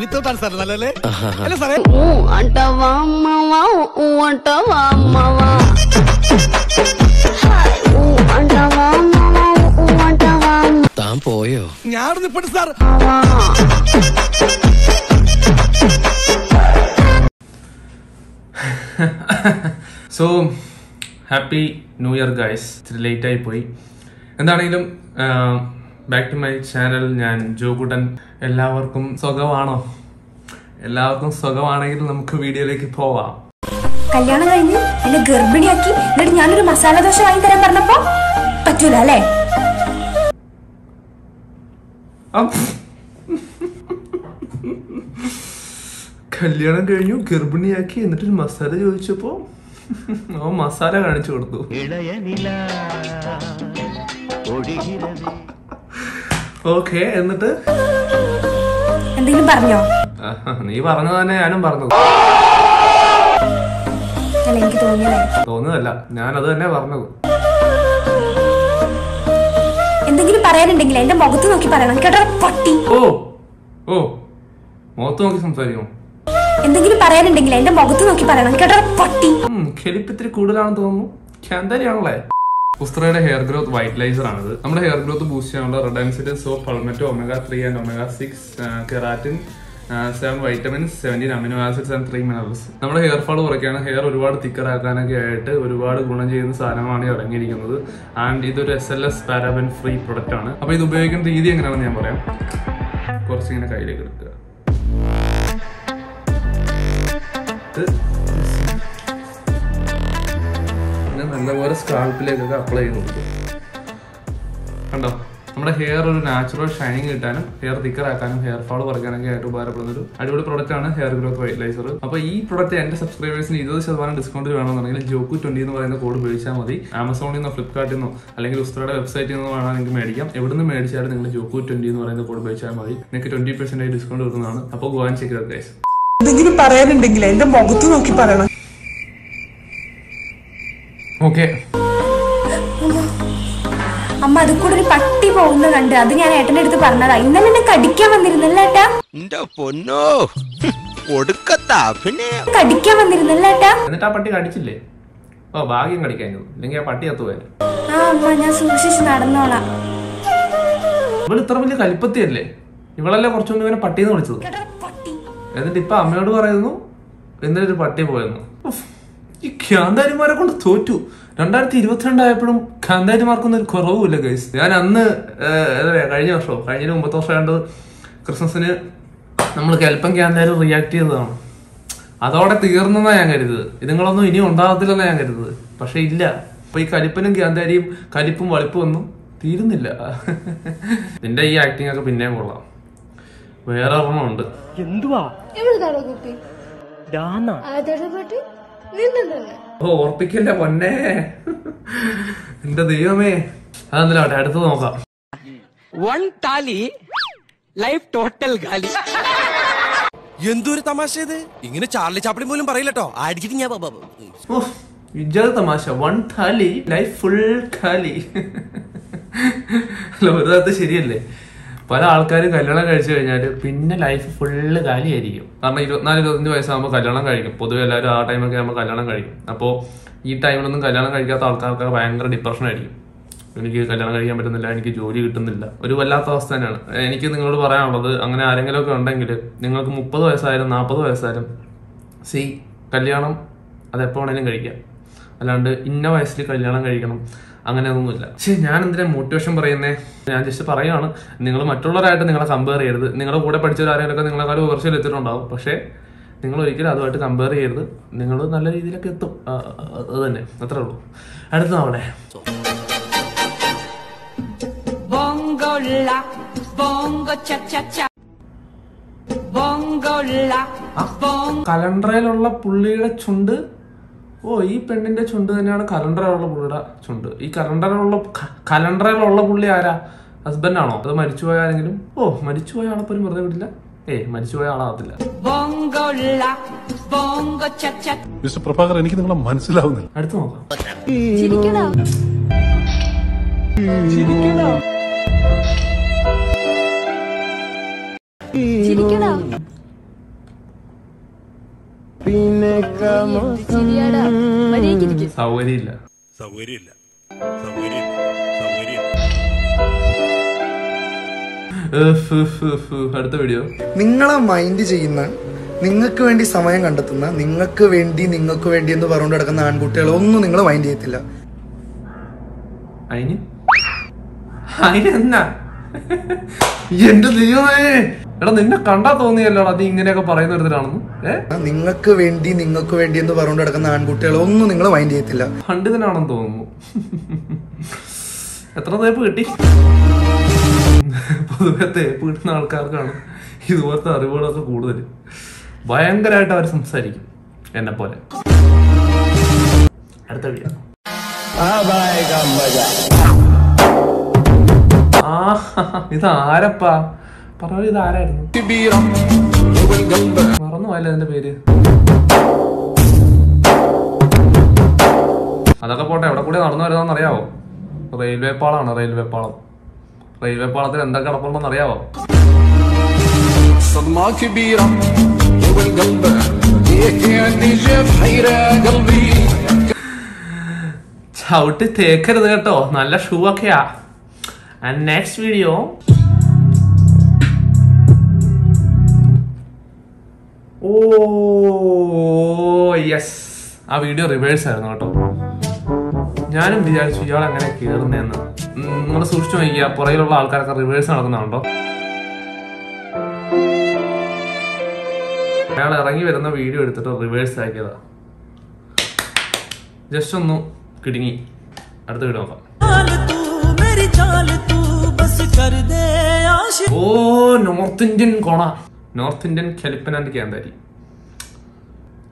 വിത്തൗട്ടാണ് sir നല്ലല്ലേ അല്ല സാറേ ഊ അട്ടവാ മാവാ ഊ അട്ടവാ മാവാ താൻ പോയോ? ഞാൻ പെട്ടു sir so happy new year guys ഇച്ചിരി ലേറ്റ് ആയി പോയി. എന്താണെങ്കിലും ബാക്ക് ടു മൈ ചാനൽ ഞാൻ ജോകുട്ടൻ. എല്ലാവർക്കും സുഖമാണോ? എല്ലാവർക്കും സുഖമാണെങ്കിൽ നമുക്ക് വീഡിയോയിലേക്ക് പോവാം. കല്യാണം കഴിഞ്ഞ് എന്നെ ഗർഭിണിയാക്കി എന്നിട്ട് ഞാനൊരു മസാല ദോശ വാങ്ങി തരാൻ പറഞ്ഞപ്പോ പറ്റൂല അല്ലേ? കല്യാണം കഴിഞ്ഞു ഗർഭിണിയാക്കി എന്നിട്ടൊരു മസാല ചോദിച്ചപ്പോ അവൻ മസാല കാണിച്ചു കൊടുത്തു. ഓക്കെ എന്നിട്ട്? എന്തെങ്കിലും പറഞ്ഞോ? നീ പറഞ്ഞു തന്നെ ഞാനും പറഞ്ഞു. തോന്നുന്നല്ല തോന്നുന്നതല്ല ഞാനത് തന്നെ പറഞ്ഞത്. എന്തെങ്കിലും പറയാനുണ്ടെങ്കിൽ എന്റെ മുഖത്ത് നോക്കി പറയണം. കേട്ടോ പട്ടി. ഓ ഓ മുഖത്ത് നോക്കി സംസാരിക്കും എന്തെങ്കിലും പറയാനുണ്ടെങ്കിൽ എന്റെ മുഖത്ത് നോക്കി പറയണം. കേട്ടോ പട്ടി. ഇത്തിരി കൂടുതലാണെന്ന് തോന്നുന്നു. ക്യാന്തരിയാണല്ലേ ഉസ്ത്രയുടെ ഹെയർ ഗ്രോത്ത് വൈറ്റ് ലൈസർ ആണിത്. നമ്മുടെ ഹെയർ ഗ്രോത്ത് ബൂസ്റ്റ് ചെയ്യാനുള്ള redensity saw palmetto omega three and omega six keratin seven vitamins seventeen amino acids and three minerals നമ്മുടെ ഹെയർ ഫാൾ കുറയ്ക്കാണ് ഹെയർ ഒരുപാട് തിക്കറാക്കാനൊക്കെ ആയിട്ട് ഒരുപാട് ഗുണം ചെയ്യുന്ന സാധനമാണ് ഇറങ്ങിയിരിക്കുന്നത് ആൻഡ് ഇതൊരു S L S paraben free product ആണ്. അപ്പോൾ ഇത് ഉപയോഗിക്കുന്ന രീതി എങ്ങനെയാണെന്ന് ഞാൻ പറയാം. കുറച്ചിങ്ങനെ കയ്യിലേക്ക് എടുക്കുക. ഇത് പിന്നെ നല്ലപോലെ സ്കാൾപ്പിലേക്കൊക്കെ അപ്ലൈ ചെയ്ത് കൊടുക്കും കണ്ടോ? നമ്മുടെ ഹെയർ ഒരു നാച്ചുറൽ ഷൈനിങ് കിട്ടാനും ഹെയർ തിക്കറാക്കാനും ഹെയർ ഫാൾ കുറയ്ക്കാനൊക്കെ ആയിട്ട് ഉപകാരപ്പെടുന്ന ഒരു അടിപൊളി പ്രോഡക്റ്റ് ആണ് ഹെയർ ഗ്രോത്ത് വൈറ്റ്ലൈസർ അപ്പോൾ ഈ പ്രോഡക്റ്റ് എന്റെ സബ്സ്ക്രൈബേഴ്സിന് ഇരുപത് ശതമാനം ഡിസ്കൗണ്ട് വേണമെന്നുണ്ടെങ്കിൽ ജോക്കു ട്വന്റി എന്ന് പറയുന്ന കോഡ് ഉപയോഗിച്ചാൽ മതി. ആമസോണിൽ നിന്നോ ഫ്ലിപ്കാർട്ടിൽ നിന്നോ അല്ലെങ്കിൽ ഉസ്ത്രയുടെ വെബ്സൈറ്റിൽ നിന്നോ വേണം നിങ്ങൾക്ക് മേടിക്കാം. എവിടെ നിന്ന് മേടിച്ചാലും നിങ്ങൾ ജോക്കു ട്വന്റി എന്ന് പറയുന്ന കോഡ് ഉപയോഗിച്ചാൽ മതി. നിങ്ങൾക്ക് ട്വന്റി പെർസെന്റ് ഡിസ്കൗണ്ട് കിട്ടുന്നതാണ്. അപ്പോൾ ഗോവാൻ ചെക്ക് ഗൈസ് എന്തെങ്കിലും പറയാനുണ്ടെങ്കിൽ എന്റെ മുഖത്ത് നോക്കി പറയണം. ഓക്കെ. അമ്മ അത് കൂടെ ഒരു പട്ടി പോകുന്ന കണ്ട് അത് ഞാൻ ഏട്ടന്റെ അടുത്ത് പറഞ്ഞതാ. ഇന്നലെ എന്നെ കടിക്കാൻ വന്നിരുന്നല്ലേ ഏട്ടാ. എന്റെ പൊന്നോ ഒടുക്കത്താ പിന്നെ കടിക്കാൻ വന്നിരുന്നല്ലേ ഏട്ടാ. എന്നിട്ട് ആ പട്ടി കടിച്ചില്ലേ? ഓ ഭാഗ്യം കടിക്കാഞ്ഞത് ഇല്ലെങ്കിൽ ആ പട്ടി എത്തുമായിരുന്നു ആ അമ്മ ഞാൻ സൂക്ഷിച്ച് നടന്നോളാം. ഇവൾ ഇത്ര വലിയ കലിപ്പത്തിയല്ലേ? ഇവളല്ലേ കുറച്ചുകൊണ്ട് ഇവനെ പട്ടിന്ന് വിളിച്ചത്? എന്നിട്ട് ഇപ്പൊ അമ്മയോട് പറയുന്നു. എന്നിട്ട് പട്ടി പോയെന്നു ഈ ഖാന്താരിമാരെ കൊണ്ട് തോറ്റു. രണ്ടായിരത്തി ഇരുപത്തിരണ്ടായപ്പോഴും ഖാന്താരിമാർക്കൊന്നും ഒരു കുറവുമില്ല ഗൈസ് ഞാൻ അന്ന് എന്താ പറയാ കഴിഞ്ഞ വർഷമോ കഴിഞ്ഞ മുമ്പത്തെ വർഷം ആണ്ട് ക്രിസ്മസിന് നമ്മൾ കൽപ്പം ഖാന്താരി റിയാക്ട് ചെയ്തതാണ്. അതോടെ തീർന്നെന്നാ ഞാൻ കരുതുന്നത്. ഇതുങ്ങളൊന്നും ഇനി ഉണ്ടാകത്തില്ലെന്നാ ഞാൻ കരുതുന്നത്. പക്ഷെ ഇല്ല. അപ്പൊ ഈ കലിപ്പനും ഗാന്ധാരിയും കലിപ്പും വളിപ്പും ഒന്നും തീരുന്നില്ല. നിന്റെ ഈ ആക്ടിങ് ഒക്കെ പിന്നെയും കൊള്ളാം. വേറെ ഒരെണ്ണമുണ്ട് എന്തുവാ? എവിടുന്നാണോ കുപ്പി ഓ ഓർപ്പിക്കല്ലേ പൊന്നെ? എന്റെ ദൈവമേ. അതെന്തിനാട്ടെ അടുത്ത് നോക്കാം. വൺ താലി ലൈഫ് ടോട്ടൽ ഗാലി. എന്തൊരു തമാശ ഇത്? ഇങ്ങനെ ചാർലി ചാപ്പിളി പോലും പറയില്ലട്ടോ അടിച്ചിട്ട് ഞാൻ ഇജ്ജത് തമാശ. വൺ താലി ലൈഫ് ഫുൾ ഖാലി. അല്ല ഒരു തരത്ത് ശരിയല്ലേ? പല ആൾക്കാരും കല്യാണം കഴിച്ചു കഴിഞ്ഞാൽ പിന്നെ ലൈഫ് ഫുള്ള് കാലിയായിരിക്കും. കാരണം ഇരുപത്തിനാല് ഇരുപത്തഞ്ച് വയസ്സാകുമ്പോൾ കല്യാണം കഴിക്കും. പൊതുവെ എല്ലാവരും ആ ടൈമൊക്കെ ആകുമ്പോൾ കല്യാണം കഴിക്കും. അപ്പോൾ ഈ ടൈമിലൊന്നും കല്യാണം കഴിക്കാത്ത ആൾക്കാർക്ക് ഭയങ്കര ഡിപ്രഷൻ ആയിരിക്കും. എനിക്ക് കല്യാണം കഴിക്കാൻ പറ്റുന്നില്ല എനിക്ക് ജോലി കിട്ടുന്നില്ല. ഒരു വല്ലാത്ത അവസ്ഥ തന്നെയാണ്. എനിക്ക് നിങ്ങളോട് പറയാനുള്ളത് അങ്ങനെ ആരെങ്കിലും ഒക്കെ ഉണ്ടെങ്കിൽ നിങ്ങൾക്ക് മുപ്പത് വയസ്സായാലും നാൽപ്പത് വയസ്സായാലും സി കല്യാണം അത് വേണേലും കഴിക്കാം. അല്ലാണ്ട് ഇന്ന വയസ്സിൽ കല്യാണം കഴിക്കണം. അങ്ങനെയൊന്നുമില്ല. പക്ഷേ ഞാൻ എന്തിനാ മോട്ടിവേഷൻ പറയുന്നേ? ഞാൻ ജസ്റ്റ് പറയുകയാണ് നിങ്ങൾ മറ്റുള്ളവരായിട്ട് നിങ്ങളെ കമ്പയർ ചെയ്യരുത്. നിങ്ങളുടെ കൂടെ പഠിച്ചവരാരെങ്കിലൊക്കെ നിങ്ങളെക്കാളും ഉയർച്ചയിൽ എത്തിയിട്ടുണ്ടാവും. പക്ഷേ നിങ്ങൾ ഒരിക്കലും അതുമായിട്ട് കമ്പയർ ചെയ്യരുത്. നിങ്ങൾ നല്ല രീതിയിലൊക്കെ എത്തും. അത് തന്നെ. അത്രേ ഉള്ളൂ. അടുത്ത അവിടെ കലണ്ടറയിലുള്ള പുള്ളിയുടെ ചുണ്ട് ഓ ഈ പെണ്ണിന്റെ ചുണ്ട് തന്നെയാണ് കലണ്ടറിലുള്ള പുള്ളിയുടെ ചുണ്ട്. ഈ കലണ്ടറിലുള്ള കലണ്ടറിലുള്ള പുള്ളി ആരാ? ഹസ്ബൻഡ് ആണോ അത് മരിച്ചുപോയ ആരെങ്കിലും ഓ മരിച്ചുപോയ ആളെപ്പോലും വെറുതെ വിടില്ല? ഏ മരിച്ചുപോയ ആളാകത്തില്ല. മിസ്റ്റർ പ്രഭാകർ എനിക്ക് നിങ്ങളെ മനസ്സിലാവുന്നില്ല. അടുത്ത് നോക്കാം. ചിരിക്കടാ മര്യാദയ്ക്ക് സൗകര്യമില്ല. സൗകര്യമില്ല. അടുത്ത വീഡിയോ നിങ്ങളെ മൈൻഡ് ചെയ്യുന്ന നിങ്ങൾക്ക് വേണ്ടി സമയം കണ്ടെത്തുന്ന നിങ്ങൾക്ക് വേണ്ടി നിങ്ങൾക്ക് വേണ്ടി എന്ന് പറഞ്ഞുകൊണ്ട് കിടക്കുന്ന ആൺകുട്ടികളെ ഒന്നും നിങ്ങൾ മൈൻഡ് ചെയ്യത്തില്ല. അതിന് അയിനെന്നാ എന്റെ ദൈവമേ. എടാ നിന്നെ കണ്ടാ തോന്നിയല്ലോടാ നീ ഇങ്ങനെയൊക്കെ പറയുന്ന ഒരുത്തരാണെന്ന്? ഏഹ് നിങ്ങൾക്ക് വേണ്ടി നിങ്ങൾക്ക് വേണ്ടി എന്ന് പറഞ്ഞു കിടക്കുന്ന ആൺകുട്ടികളെ ഒന്നും നിങ്ങൾ മൈൻഡ് ചെയ്യത്തില്ല. പണ്ഡിതനാണെന്ന് തോന്നുന്നു. എത്ര തേപ്പ് കിട്ടി? പൊതുവെ തേപ്പ് കിട്ടുന്ന ആൾക്കാർക്കാണ് ഇതുപോലത്തെ അറിവുകളൊക്കെ കൂടുതൽ ഭയങ്കരമായിട്ട് അവർ സംസാരിക്കും എന്നെ പോലെ. അടുത്ത വീഡിയോ ആ ഇത് ആരപ്പാ? പറഞ്ഞു ഇത് ആരായിരുന്നു? മറന്നു പോയല്ലോ എന്റെ പേര്. അതൊക്കെ പോട്ടെ എവിടെ കൂടി നടന്നു വരുന്നതെന്ന് അറിയാവോ? റെയിൽവേ പാളമാണ് റെയിൽവേ പാളം. റെയിൽവേ പാളത്തിൽ എന്തൊക്കെ നടപ്പുണ്ടെന്ന് അറിയാവോ? ചവിട്ടി തേക്കരുത് കേട്ടോ നല്ല ഷൂ ഒക്കെയാ. And next video. Oh yes ആ വീഡിയോ റിവേഴ്സ് ആയിരുന്നു കേട്ടോ. ഞാനും വിചാരിച്ചു ഇയാൾ അങ്ങനെ കയറുന്നതെന്ന് നിങ്ങൾ സൂക്ഷിച്ചു നോക്കിയ പുറകിലുള്ള ആൾക്കാരൊക്കെ റിവേഴ്സ് നടക്കുന്നുണ്ടോ? അയാൾ ഇറങ്ങി വരുന്ന വീഡിയോ എടുത്തിട്ട് റിവേഴ്സ് ആക്കിയതാ. ജസ്റ്റ് ഒന്ന് കിടുങ്ങി. അടുത്ത വീഡിയോ നോക്കാം. ഓ നോർത്ത് ഇന്ത്യൻ കോണ. നോർത്ത് ഇന്ത്യൻ കെലിപ്പൻ ആൻഡ് കേന്താരി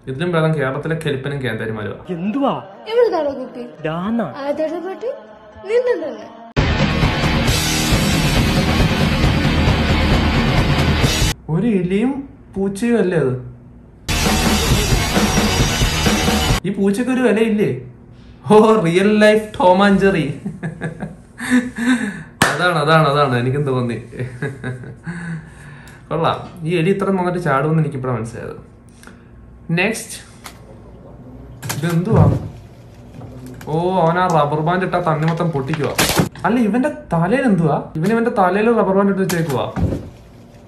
ഇതിലും ഭേദം കേരളത്തിലെ കെലിപ്പനും കേന്താരിമാരുവാ എന്തുവാ? ഒരു എലിയും പൂച്ചയും അല്ലേ അത്? ഈ പൂച്ചയ്ക്ക് ഒരു വിലയില്ലേ ഓ റിയൽ ലൈഫ് ടോമാഞ്ചറി അതാണ് അതാണ് അതാണ്. എനിക്കും തോന്നി. കൊള്ളാം. ഈ എലി ഇത്ര നന്നായിട്ട് ചാടുമെന്ന് എനിക്കിപ്പോഴാണ് മനസ്സിലായത്. നെക്സ്റ്റ് ഇതെന്തുവാ? ഓ അവൻ ആ റബ്ബർ ബാൻഡ് ഇട്ട മൊത്തം പൊട്ടിക്കുക അല്ല ഇവന്റെ തലയിൽ എന്തുവാ? ഇവൻ ഇവന്റെ തലയിൽ റബ്ബർ ബാൻഡ് ഇട്ട് വെച്ചേക്കുവാ.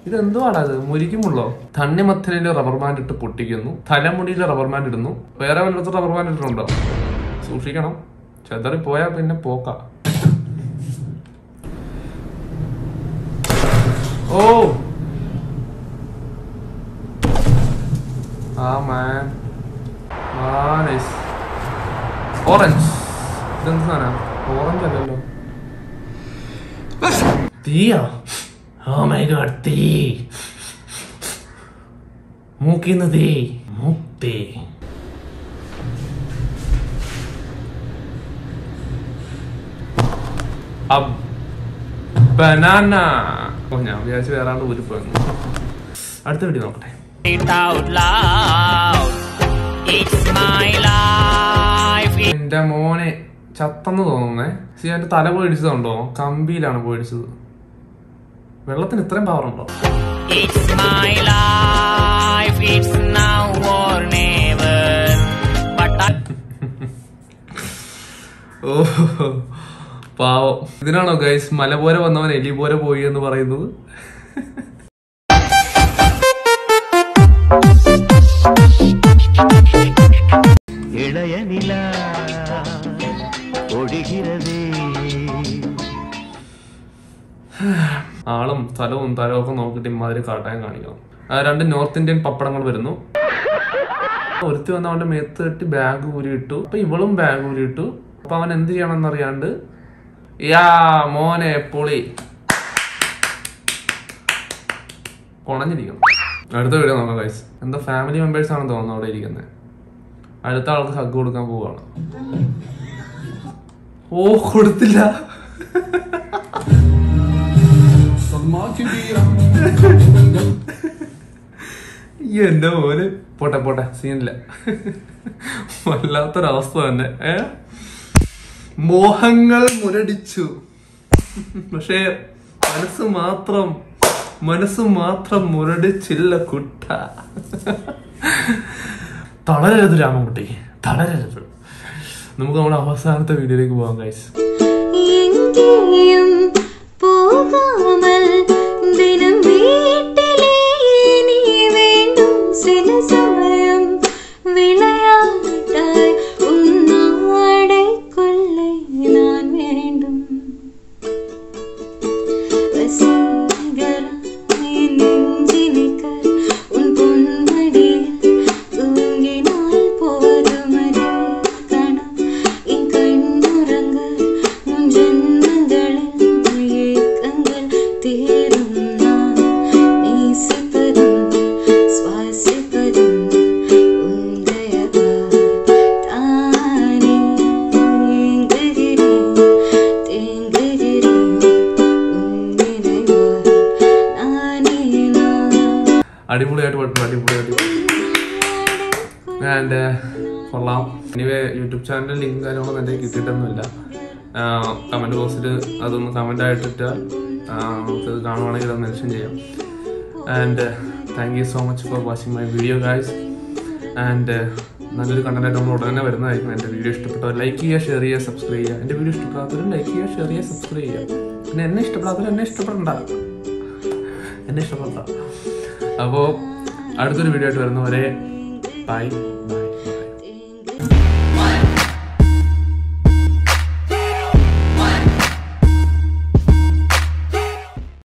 ഇതെന്തുവാടാ അത് മുരിക്കുമുള്ളോ? തണ്ണിമത്തനിൽ റബ്ബർ ബാൻഡ് ഇട്ട് പൊട്ടിക്കുന്നു. തലമുടിയിൽ റബ്ബർ ബാൻഡ് ഇടുന്നു. വേറെ വല്ലയിടത്തും റബ്ബർ ബാൻഡ് ഇട്ടിട്ടുണ്ടോ? സൂക്ഷിക്കണം. ചെതറി പോയാൽ പിന്നെ പോക്ക. ഓ ആ മാൻ ആ നൈസ് ഓറഞ്ച് ഇതെന്ത് സാധനം ഓറഞ്ച് അല്ലല്ലോ തീയാ ഓ മൈ ഗോഡ് തീ മൂക്കിന്ന് തീ മുക്തി ബനാന ഓ ഞാൻ വിചാരിച്ചു വേറെ ആണ്ട് ഊരിപ്പോയെന്ന് അടുത്ത വീഡിയോ നോക്കട്ടെ. എന്റെ മോനെ ചത്തെന്ന് തോന്നുന്നേ. സി എന്റെ തല പോയിടിച്ചതുണ്ടോ കമ്പിയിലാണ് പോയിടിച്ചത് വെള്ളത്തിന് ഇത്രയും പവർ ഉണ്ടോ? ഓ പാവം. ഇതിനാണോ ഗൈസ് മല പോലെ വന്നവൻ എലി പോലെ പോയി എന്ന് പറയുന്നത്? ആളും സ്ഥലവും തലവും ഒക്കെ നോക്കിയിട്ട് ഇമാതിരി കാട്ടാൻ കാണിക്കണം. രണ്ട് നോർത്ത് ഇന്ത്യൻ പപ്പടങ്ങൾ വരുന്നു. ഒരുത്തി വന്ന അവന്റെ മേത്ത് കെട്ടി ബാഗ് ഊരിയിട്ടു. അപ്പൊ ഇവളും ബാഗ് ഊരിയിട്ടു. അപ്പൊ അവൻ എന്ത് ചെയ്യണമെന്നറിയാണ്ട് യാ മോനെ പുളി. കൊണഞ്ഞിരിക്കണം അടുത്ത വീഡിയോ നോക്കാം ഗൈസ് എന്തോ ഫാമിലി മെമ്പേഴ്സ് ആണ് തോന്നുന്നു അവിടെ ഇരിക്കുന്നത് അടുത്ത ആൾക്ക് ഹഗ് കൊടുക്കാൻ പോവാണ് ഓ കൊടുത്തില്ല. എന്റെ മോന്. പോട്ടെ പോട്ടെ സീനില്ല വല്ലാത്തൊരവസ്ഥ തന്നെ. ഏഹ് മോഹങ്ങൾ മുരടിച്ചു. പക്ഷേ മനസ്സ് മാത്രം മനസ്സ് മാത്രം മുരടിച്ചില്ല കുട്ട. തളരരുത് രാമൻകുട്ടി തളരരുത്. നമുക്ക് നമ്മുടെ അവസാനത്തെ വീഡിയോയിലേക്ക് പോകാം എങ്കേയും പോകാമൽ അടിപൊളിയായിട്ട് അടിപൊളിയായിട്ട്. ആൻഡ് കൊള്ളാം. എനിവേ യൂട്യൂബ് ചാനലിൽ ലിങ്ക് കാര്യങ്ങളൊന്നും എന്റെ കിട്ടിയിട്ടൊന്നുമില്ല. കമന്റ് ബോക്സിൽ അതൊന്ന് കമന്റ് ആയിട്ടിട്ട് നമുക്ക് കാണുവാണെങ്കിൽ അത് മെൻഷൻ ചെയ്യാം. And thank you so much for watching my video guys and നല്ലൊരു കണ്ടന്റായിട്ട് നമ്മൾ ഉടനെ വരുന്നതായിരിക്കും. എന്റെ വീഡിയോ ഇഷ്ടപ്പെട്ടവർ ലൈക്ക് ചെയ്യുക ഷെയർ ചെയ്യുക സബ്സ്ക്രൈബ് ചെയ്യുക. എന്റെ വീഡിയോ ഇഷ്ടപ്പെടാത്തവർ ലൈക്ക് ചെയ്യുക ഷെയർ ചെയ്യുക സബ്സ്ക്രൈബ് ചെയ്യുക. പിന്നെ എന്നെ ഇഷ്ടപ്പെടാത്തവർ എന്നെ ഇഷ്ടപ്പെടണ്ട. എന്നെ ഇഷ്ടപ്പെടണ്ട. അപ്പോൾ അടുത്തൊരു വീഡിയോ ആയിട്ട് വരുന്നവരെ ബൈ ബൈ